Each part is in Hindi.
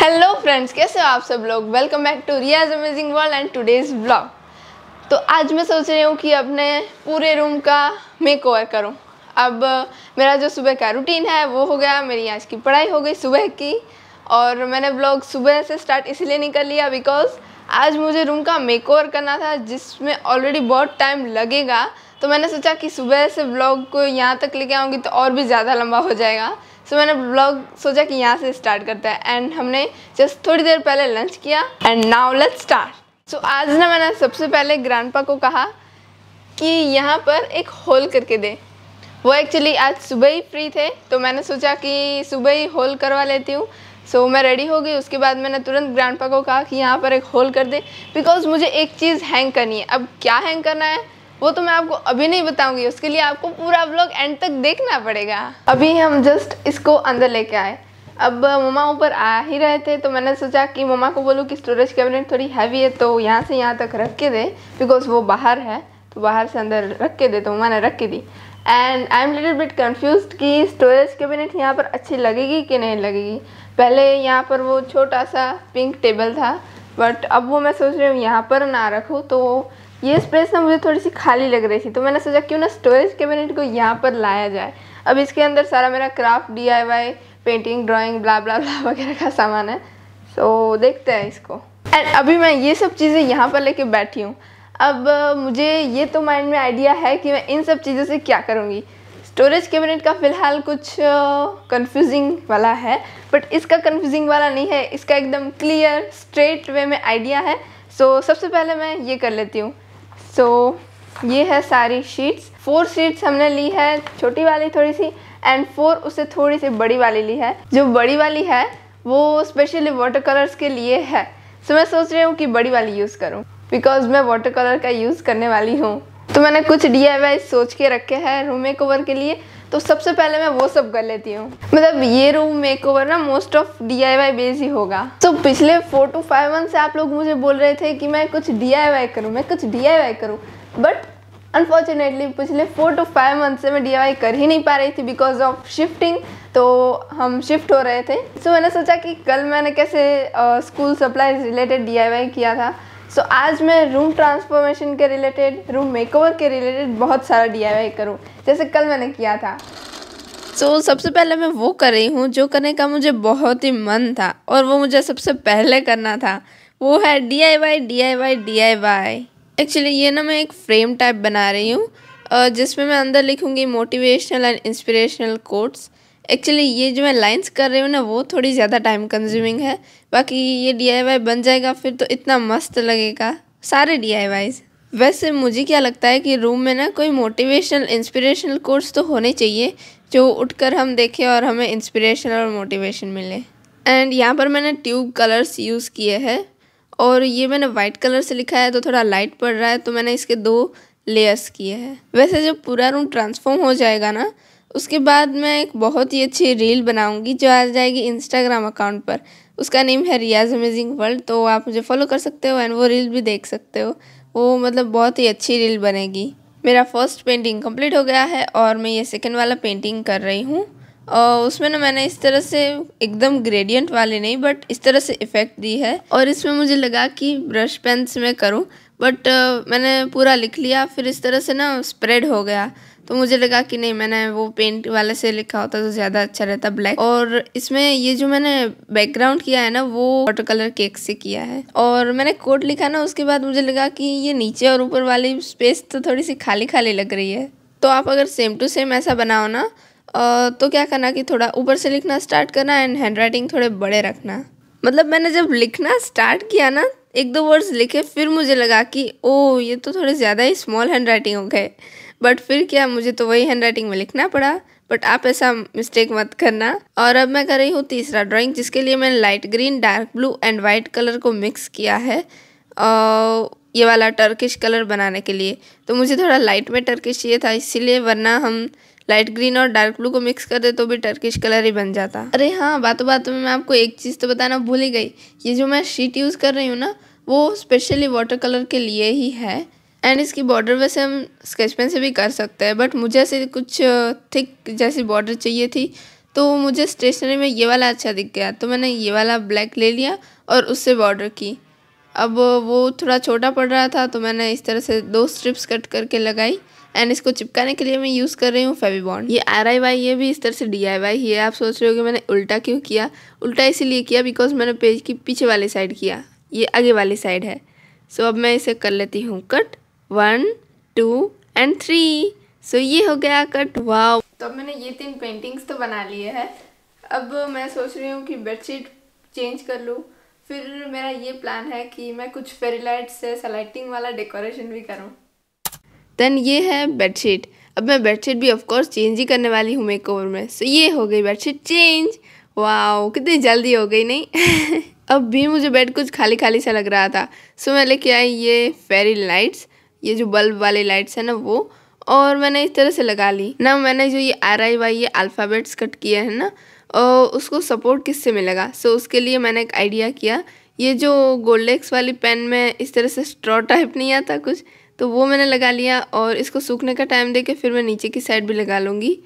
हेलो फ्रेंड्स कैसे हो आप सब लोग? Welcome back to Riyaz amazing world and today's blog तो आज मैं सोच रही हूँ कि अपने पूरे रूम का मेक ओवर करूँ। अब मेरा जो सुबह का रूटीन है, वो हो गया, मेरी आज की पढ़ाई हो गई सुबह की और मैंने ब्लॉग सुबह से स्टार्ट इसलिए नहीं कर लिया बिकॉज़ आज मुझे रूम का मेक ओवर करना था, जिसमें ऑलरेडी बहुत टाइम लगेगा। तो मैंने सोचा कि सुबह से ब्लॉग को यहाँ तक लेके आऊँगी तो और भी ज़्यादा लंबा हो जाएगा। सो मैंने ब्लॉग सोचा कि यहाँ से स्टार्ट करता है। एंड हमने जस्ट थोड़ी देर पहले लंच किया। And now let start so आज ना मैंने सबसे पहले ग्रैंडपा को कहा कि यहाँ पर एक होल करके दे। वो एक्चुअली आज सुबह ही फ्री थे। तो मैंने सोचा कि सुबह ही होल करवा लेती हूँ। सो so, मैं रेडी हो गई। उसके बाद मैंने तुरंत ग्रैंडपा को कहा कि यहाँ पर एक होल कर दे। बिकॉज़ मुझे एक चीज़ हैंग करनी है। अब क्या हैंग करना है? वो तो मैं आपको अभी नहीं बताऊँगी, उसके लिए आपको पूरा ब्लॉग एंड तक देखना पड़ेगा। अभी हम जस्ट इसको अंदर लेके आए। अब मम्मा ऊपर आ ही रहे थे तो मैंने सोचा कि मम्मा को बोलूँ कि स्टोरेज कैबिनेट थोड़ी हैवी है तो यहाँ से यहाँ तक रख के दे बिकॉज़ वो बाहर है तो बाहर से अंदर रख के दे तो मम्मा ने रख के दी। And I am little bit confuse कि स्टोरेज कैबिनेट यहाँ पर अच्छी लगेगी कि नहीं लगेगी। पहले यहाँ पर वो छोटा सा पिंक टेबल था बट अब वो मैं सोच रही हूँ यहाँ पर ना रखूँ तो ये स्पेस ना मुझे थोड़ी सी खाली लग रही थी तो मैंने सोचा क्यों ना स्टोरेज कैबिनेट को यहाँ पर लाया जाए। अब इसके अंदर सारा मेरा craft D painting drawing blah blah blah वगैरह का सामान है। सो so, देखते हैं इसको। एंड अभी मैं ये सब चीज़ें यहाँ पर लेके बैठी हूँ। अब मुझे ये तो माइंड में आइडिया है कि मैं इन सब चीज़ों से क्या करूँगी। स्टोरेज कैबिनेट का फ़िलहाल कुछ कंफ्यूजिंग वाला है बट इसका कंफ्यूजिंग वाला नहीं है। इसका एकदम क्लियर स्ट्रेट वे में आइडिया है। सो so, सबसे पहले मैं ये कर लेती हूँ। सो so, ये है सारी शीट्स फोर शीट्स हमने ली है छोटी वाली थोड़ी सी एंड फोर उससे थोड़ी सी बड़ी वाली ली है. जो बड़ी वाली है वो स्पेशली वाटर कलर्स के लिए है. सो so, मैं सोच रही हूँ कि बड़ी वाली यूज़ करूँ बिकॉज़ मैं वाटर कलर का यूज़ करने वाली हूँ. तो मैंने कुछ डी सोच के रखे हैं रूम मेक के लिए. तो सबसे पहले मैं वो सब कर लेती हूँ। मतलब ये रूम मेक ओवर ना most of D I Y base ही होगा। तो पिछले फोर टू फाइव मंथ से आप लोग मुझे बोल रहे थे कि मैं कुछ डी आई वाई करूँ मैं कुछ डी आई वाई करूँ। बट अनफॉर्चुनेटली पिछले फोर टू फाइव मंथ से मैं डी कर ही नहीं पा रही थी बिकॉज़ ऑफ़ शिफ्टिंग तो हम शिफ्ट हो रहे थे। सो so, मैंने सोचा कि कल मैंने कैसे स्कूल सप्लाई रिलेटेड डीआईवाई किया था। सो so, आज मैं रूम ट्रांसफॉर्मेशन के रिलेटेड रूम मेकओवर के रिलेटेड बहुत सारा डी आई करूँ। जैसे कल मैंने किया था। सो so, सबसे पहले मैं वो कर रही हूँ जो करने का मुझे बहुत ही मन था और वो मुझे सबसे पहले करना था। वो है D I Y D I Y D I Y actually ये ना मैं एक फ्रेम टाइप बना रही हूँ जिसमें मैं अंदर लिखूँगी motivational and inspirational quotes actually ये जो मैं लाइंस कर रही हूँ ना, वो थोड़ी ज़्यादा टाइम कंज्यूमिंग है। बाकी ये डीआईवाई बन जाएगा, फिर तो इतना मस्त लगेगा। सारे डी वैसे मुझे क्या लगता है कि रूम में ना कोई मोटिवेशनल इंस्पिरेशनल कोर्स तो होने चाहिए, जो उठकर हम देखें और हमें इंस्पिरेशन और मोटिवेशन मिले। एंड यहाँ पर मैंने ट्यूब कलर्स यूज़ किए हैं, और ये मैंने वाइट कलर से लिखा है तो थोड़ा लाइट पड़ रहा है तो मैंने इसके दो लेयर्स किए हैं। वैसे जब पूरा रूम ट्रांसफॉर्म हो जाएगा ना उसके बाद मैं एक बहुत ही अच्छी रील बनाऊँगी जो आ जाएगी इंस्टाग्राम अकाउंट पर। उसका नेम है रियाज अमेजिंग वर्ल्ड तो आप मुझे फॉलो कर सकते हो एंड वो रील भी देख सकते हो। वो मतलब बहुत ही अच्छी रील बनेगी। मेरा फ़र्स्ट पेंटिंग कंप्लीट हो गया है और मैं ये सेकेंड वाला पेंटिंग कर रही हूँ। और उसमें ना मैंने इस तरह से एकदम ग्रेडियंट वाले नहीं बट इस तरह से इफ़ेक्ट दी है। और इसमें मुझे लगा कि ब्रश पेन से मैं करूँ बट मैंने पूरा लिख लिया, फिर इस तरह से ना स्प्रेड हो गया। तो मुझे लगा कि नहीं, मैंने वो पेंट वाले से लिखा होता तो ज़्यादा अच्छा रहता ब्लैक और इसमें ये जो मैंने बैकग्राउंड किया है ना, वो वाटर कलर केक से किया है। और मैंने कोड लिखा ना, उसके बाद मुझे लगा कि ये नीचे और ऊपर वाली स्पेस तो थोड़ी सी खाली खाली लग रही है। तो आप अगर सेम टू सेम ऐसा बनाओ ना तो क्या करना कि थोड़ा ऊपर से लिखना स्टार्ट करना एंड हैंड राइटिंग थोड़े बड़े रखना। मतलब मैंने जब लिखना स्टार्ट किया ना, एक दो वर्ड्स लिखे, फिर मुझे लगा कि ओ ये तो थोड़े ज़्यादा ही स्मॉल हैंड राइटिंग हो गए। बट फिर क्या, मुझे तो वही हैंड राइटिंग में लिखना पड़ा। बट आप ऐसा मिस्टेक मत करना। और अब मैं कर रही हूँ तीसरा ड्राइंग जिसके लिए मैंने light green dark blue and white colour को मिक्स किया है। और ये वाला टर्किश कलर बनाने के लिए। तो मुझे थोड़ा लाइट में टर्किश चाहिए था, इसीलिए वरना हम लाइट ग्रीन और डार्क ब्लू को मिक्स कर दे तो भी टर्किश कलर ही बन जाता। अरे हाँ बातों बातों में मैं आपको एक चीज़ तो बताना भूल ही गई। ये जो मैं शीट यूज़ कर रही हूँ ना, वो स्पेशली वाटर कलर के लिए ही है। एंड इसकी बॉर्डर वैसे हम स्केच पेन से भी कर सकते हैं बट मुझे ऐसे कुछ थिक जैसी बॉर्डर चाहिए थी तो मुझे स्टेशनरी में ये वाला अच्छा दिख गया तो मैंने ये वाला ब्लैक ले लिया और उससे बॉर्डर की। अब वो थोड़ा छोटा पड़ रहा था तो मैंने इस तरह से दो स्ट्रिप्स कट करके लगाई एंड इसको चिपकाने के लिए मैं यूज़ कर रही हूँ फेवी बॉन्ड ये आर आई वाई ये भी इस तरह से डी आई वाई ही है। आप सोच रहे हो कि मैंने उल्टा क्यों किया? उल्टा इसीलिए किया बिकॉज़ मैंने पेज की पीछे वाली साइड किया, ये आगे वाली साइड है। सो अब मैं इसे कर लेती हूँ cut one two and three so ये हो गया कट वाव तो अब मैंने ये तीन पेंटिंग्स तो बना लिए हैं। अब मैं सोच रही हूँ कि बेडशीट चेंज कर लूँ। फिर मेरा ये प्लान है कि मैं कुछ फेरी लाइट से सलाइटिंग वाला डेकोरेशन भी करूँ। देन ये है बेडशीट अब मैं बेडशीट भी ऑफकोर्स चेंज ही करने वाली हूँ मेक ओवर में। सो ये हो गई बेडशीट चेंज वाओ कितनी जल्दी हो गई नहीं? अब भी मुझे बेड कुछ खाली खाली सा लग रहा था। सो मैं लेके आई ये फेरी लाइट्स ये जो बल्ब वाली लाइट्स है ना वो। और मैंने इस तरह से लगा ली। ना मैंने जो ये आर आई वाई ये अल्फ़ाबेट्स कट किए हैं ना और उसको सपोर्ट किससे मिलेगा? सो उसके लिए मैंने एक आइडिया किया। ये जो गोल्डेक्स वाली पेन में इस तरह से स्ट्रॉ टाइप नहीं आता कुछ तो वो मैंने लगा लिया और इसको सूखने का टाइम दे के फिर मैं नीचे की साइड भी लगा लूँगी।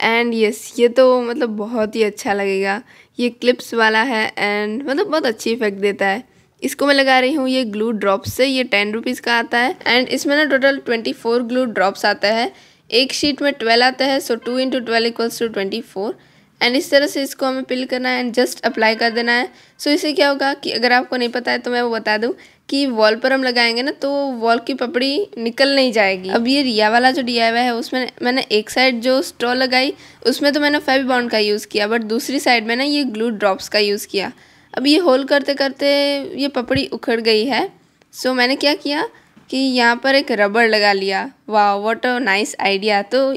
एंड यस ये तो मतलब बहुत ही अच्छा लगेगा। ये क्लिप्स वाला है एंड मतलब बहुत अच्छी इफ़ेक्ट देता है। इसको मैं लगा रही हूँ ये ग्लू ड्रॉप्स से ये टेन रुपीज़ का आता है। एंड इसमें ना total twenty four glue drops आता है। एक शीट में ट्वेल्व आता है so two into twelve equals to twenty four and इस तरह से इसको हमें पिल करना है एंड जस्ट अप्लाई कर देना है। सो so, इससे क्या होगा कि अगर आपको नहीं पता है तो मैं वो बता दूँ कि वॉल पर हम लगाएँगे ना तो वॉल की पपड़ी निकल नहीं जाएगी। अब ये रिया वाला जो डीआईवाई है उसमें मैंने एक साइड जो स्ट्रॉ लगाई उसमें तो मैंने फेवी का यूज़ किया बट दूसरी साइड में ना ये ग्लू ड्रॉप्स का यूज़ किया। अब ये होल करते करते ये पपड़ी उखड़ गई है। सो so, मैंने क्या किया कि यहाँ पर एक रबड़ लगा लिया। वाह वॉट अ नाइस आइडिया तो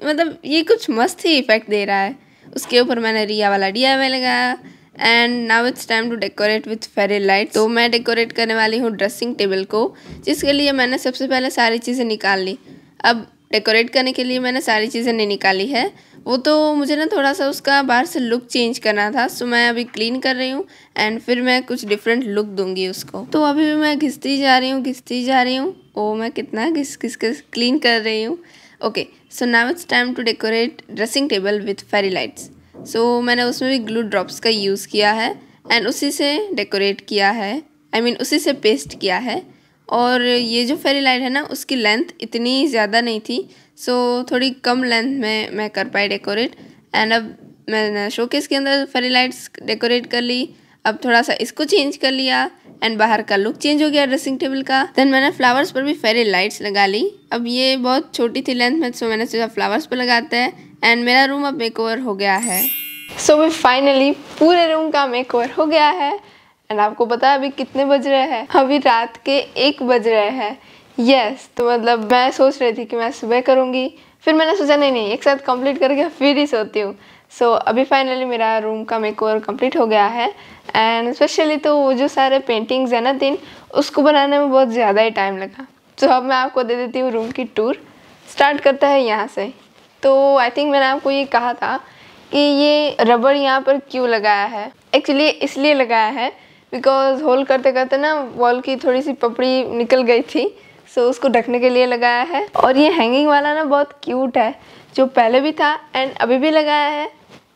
मतलब ये कुछ मस्त ही इफ़ेक्ट दे रहा है। उसके ऊपर मैंने रिया वाला डी लगाया and now it's time to decorate with fairy light तो मैं डेकोरेट करने वाली हूँ ड्रेसिंग टेबल को जिसके लिए मैंने सबसे पहले सारी चीज़ें निकाल ली। अब डेकोरेट करने के लिए मैंने सारी चीज़ें नहीं निकाली है। वो तो मुझे ना थोड़ा सा उसका बाहर से लुक चेंज करना था सो मैं अभी क्लीन कर रही हूँ एंड फिर मैं कुछ डिफरेंट लुक दूँगी उसको। तो अभी भी मैं घिसती जा रही हूँ घिसती जा रही हूँ। ओ मैं कितना घिस घिस घिस क्लीन कर रही हूँ। Okay so now it's time to decorate dressing table with fairy lights so मैंने उसमें भी ग्लू ड्रॉप्स का यूज़ किया है एंड उसी से डेकोरेट किया है। आई I मीन mean, उसी से पेस्ट किया है। और ये जो फेरी लाइट है ना उसकी लेंथ इतनी ज़्यादा नहीं थी सो so, थोड़ी कम लेंथ में मैं कर पाई डेकोरेट एंड अब मैंने शोकेस के अंदर फेरी लाइट्स डेकोरेट कर ली. अब थोड़ा सा इसको चेंज कर लिया एंड बाहर का लुक चेंज हो गया ड्रेसिंग टेबल का. देन मैंने फ्लावर्स पर भी फेरी लाइट्स लगा ली. अब ये बहुत छोटी थी लेंथ में सो मैंने सोचा फ्लावर्स पर लगाते हैं. एंड मेरा रूम अब मेक हो गया है. सो so, फाइनली पूरे रूम का मेक हो गया है. एंड आपको पता है अभी कितने बज रहे हैं? अभी रात के एक बज रहे हैं. यस yes, तो मतलब मैं सोच रही थी कि मैं सुबह करूँगी। फिर मैंने सोचा नहीं नहीं एक साथ कंप्लीट करके फिर ही सोती हूँ। सो so, अभी फाइनली मेरा रूम का मेक ओवर कंप्लीट हो गया है। एंड स्पेशली तो वो जो सारे पेंटिंग्स है ना दिन उसको बनाने में बहुत ज़्यादा ही टाइम लगा। तो अब मैं आपको दे देती हूँ रूम की टूर स्टार्ट करता है यहाँ से। तो आई थिंक मैंने आपको ये कहा था कि ये रबड़ यहाँ पर क्यों लगाया है? एक्चुअली इसलिए लगाया है बिकॉज़ होल करते करते ना वॉल की थोड़ी सी पपड़ी निकल गई थी। सो so, उसको ढकने के लिए लगाया है। और ये हैंगिंग वाला ना बहुत क्यूट है जो पहले भी था एंड अभी भी लगाया है।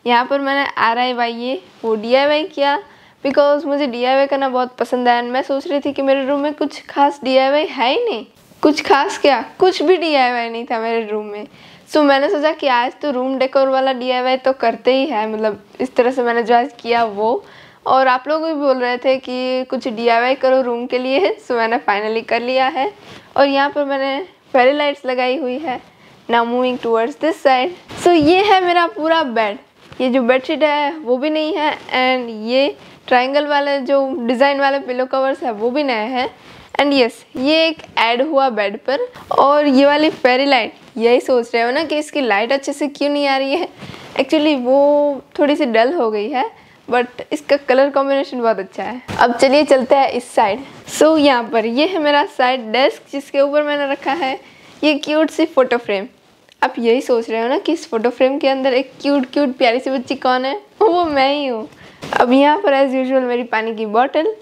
यहाँ पर मैंने आर आई वाई ये वो डी आई वाई किया। बिकॉज़ मुझे डी आई वाई करना बहुत पसंद है एंड मैं सोच रही थी कि मेरे रूम में कुछ खास डी आई वाई है ही नहीं। कुछ खास क्या? कुछ भी डी आई वाई नहीं था मेरे रूम में। सो so, मैंने सोचा कि आज तो रूम डेकोर वाला डी आई वाई तो करते ही है मतलब इस तरह से मैंने जो आज किया वो। और आप लोग भी बोल रहे थे कि कुछ डी आई वाई करो रूम के लिए सो so, मैंने फाइनली कर लिया है। और यहाँ पर मैंने फेरी लाइट्स लगाई हुई है। Now moving towards this side so ये है मेरा पूरा बेड ये जो बेडशीट है, वो भी नहीं है। एंड ये ट्राइंगल वाले जो डिज़ाइन वाले पिलो कवर्स है, वो भी नए हैं। एंड यस ये एक ऐड हुआ बेड पर। और ये वाली फेरी लाइट यही सोच रहे हो ना कि इसकी लाइट अच्छे से क्यों नहीं आ रही है? एक्चुअली वो थोड़ी सी डल हो गई है। बट इसका कलर कॉम्बिनेशन बहुत अच्छा है। अब चलिए चलते हैं इस साइड सो so, यहाँ पर ये है मेरा साइड डेस्क जिसके ऊपर मैंने रखा है। ये क्यूट सी फ़ोटो फ्रेम आप यही सोच रहे हो ना कि इस फ़ोटो फ्रेम के अंदर एक क्यूट क्यूट प्यारी सी बच्ची कौन है? वो मैं ही हूँ। अब यहाँ पर एज यूजल मेरी पानी की बॉटल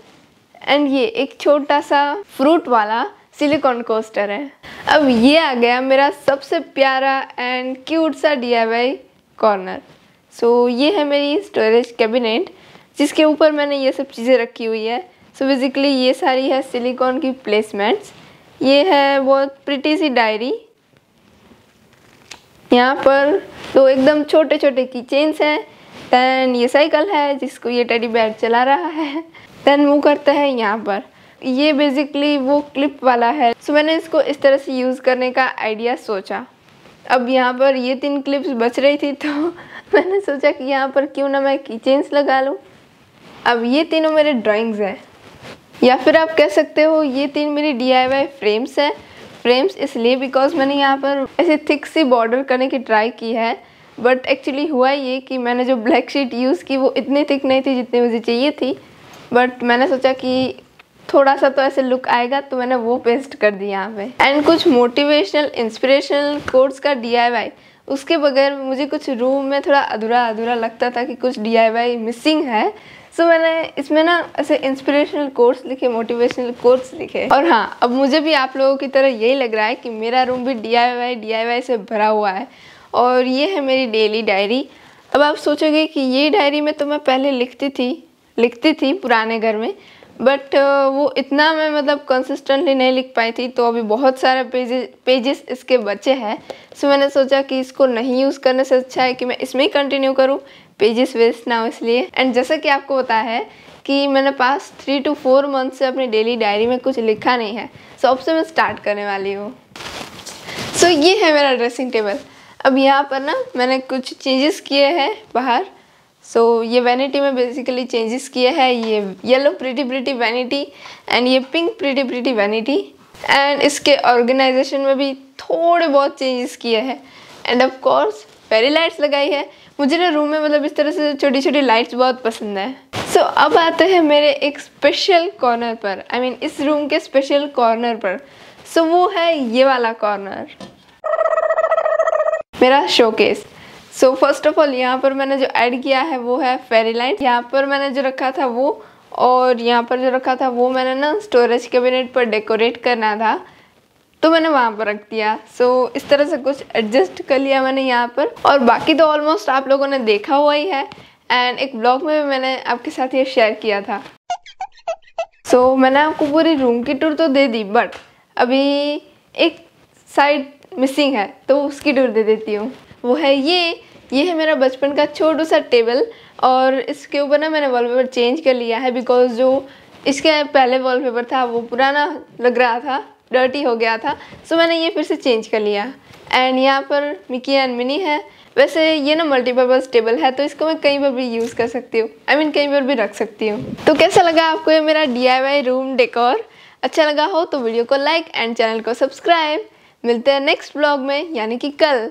एंड ये एक छोटा सा फ्रूट वाला सिलिकॉन कोस्टर है। अब ये आ गया मेरा सबसे प्यारा एंड क्यूट सा डीआईवाई कॉर्नर सो so, ये है मेरी स्टोरेज कैबिनेट जिसके ऊपर मैंने ये सब चीज़ें रखी हुई है। सो so, बेसिकली ये सारी है सिलिकॉन की प्लेसमेंट्स ये है बहुत प्रिटी सी डायरी यहाँ पर तो एकदम छोटे छोटे की चेन्स हैं। दैन ये साइकिल है जिसको ये टेडी बैग चला रहा है। दैन मूव करता है यहाँ पर। ये बेसिकली वो क्लिप वाला है। सो so, मैंने इसको इस तरह से यूज़ करने का आइडिया सोचा। अब यहाँ पर ये तीन क्लिप्स बच रही थी तो मैंने सोचा कि यहाँ पर क्यों ना मैं की चेन्स लगा लूँ। अब ये तीनों मेरे ड्राइंग्स हैं। या फिर आप कह सकते हो, ये तीन मेरी डीआईवाई फ्रेम्स हैं। फ्रेम्स इसलिए बिकॉज़ मैंने यहाँ पर ऐसे थिक सी बॉर्डर करने की ट्राई की है। बट एक्चुअली हुआ ये कि मैंने जो ब्लैक शीट यूज़ की, वो इतनी थिक नहीं थी जितनी मुझे चाहिए थी। बट मैंने सोचा कि थोड़ा सा तो ऐसे लुक आएगा तो मैंने वो पेस्ट कर दी यहाँ पे। एंड कुछ मोटिवेशनल इंस्पिरेशनल कोर्स का डीआईवाई उसके बगैर मुझे कुछ रूम में थोड़ा अधूरा अधूरा लगता था कि कुछ डीआईवाई मिसिंग है। सो so, मैंने इसमें ना ऐसे इंस्पिरेशनल कोर्स लिखे मोटिवेशनल कोर्स लिखे। और हाँ अब मुझे भी आप लोगों की तरह यही लग रहा है कि मेरा रूम भी डी आई से भरा हुआ है। और ये है मेरी डेली डायरी अब आप सोचोगे कि ये डायरी में तो मैं पहले लिखती थी लिखती थी पुराने घर में बट वो इतना मैं मतलब कंसिस्टेंटली नहीं लिख पाई थी तो अभी बहुत सारे पेजेस पेजेस इसके बचे हैं। सो मैंने सोचा कि इसको नहीं यूज़ करने से अच्छा है कि मैं इसमें ही कंटिन्यू करूँ पेजेस वेस्ट ना हो इसलिए। एंड जैसा कि आपको पता है कि मैंने past three to four month से अपनी डेली डायरी में कुछ लिखा नहीं है। सो अब से मैं स्टार्ट करने वाली हूँ। सो so, ये है मेरा ड्रेसिंग टेबल अब यहाँ पर ना मैंने कुछ चेंजेस किए हैं बाहर। सो so, ये वैनिटी में बेसिकली चेंजेस किए हैं ये yellow pretty pretty vanity and ये pink pretty pretty vanity and इसके ऑर्गेनाइजेशन में भी थोड़े बहुत चेंजेस किए हैं. And of course fairy lights लगाई है. मुझे ना रूम में मतलब इस तरह से छोटी छोटी लाइट्स बहुत पसंद है. सो so, अब आते हैं मेरे एक स्पेशल कॉर्नर पर. आई I मीन mean, इस रूम के स्पेशल कॉर्नर पर. सो so, वो है ये वाला कॉर्नर मेरा showcase so first of all यहाँ पर मैंने जो ऐड किया है वो है फेरी लाइट यहाँ पर मैंने जो रखा था वो और यहाँ पर जो रखा था वो मैंने ना स्टोरेज कैबिनेट पर डेकोरेट करना था तो मैंने वहाँ पर रख दिया. सो so, इस तरह से कुछ एडजस्ट कर लिया मैंने यहाँ पर. और बाकी तो ऑलमोस्ट आप लोगों ने देखा हुआ ही है एंड एक ब्लॉग में भी मैंने आपके साथ ये शेयर किया था. सो so, मैंने आपको पूरी रूम की टूर तो दे दी बट अभी एक साइड मिसिंग है तो उसकी टूर दे देती हूँ. वो है ये ये है मेरा बचपन का छोटू सा टेबल और इसके ऊपर ना मैंने वॉलपेपर चेंज कर लिया है बिकॉज़ जो इसके पहले वॉलपेपर था, वो पुराना लग रहा था डर्टी हो गया था सो मैंने ये फिर से चेंज कर लिया। एंड यहाँ पर मिकी एंड मिनी है। वैसे ये ना मल्टीपर्पज़ टेबल है तो इसको मैं कहीं पर भी यूज़ कर सकती हूँ। आई मीन कहीं पर भी रख सकती हूँ। तो कैसा लगा आपको ये मेरा डीआईवाई रूम डेकोर अच्छा लगा हो तो वीडियो को लाइक एंड चैनल को सब्सक्राइब मिलते हैं नेक्स्ट ब्लॉग में, यानी कि कल।